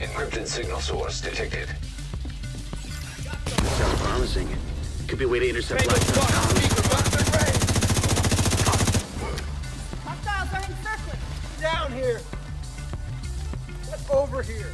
Encrypted signal source detected. Sounds promising. Could be a way to intercept Hostiles are encircling. Down here. Get over here.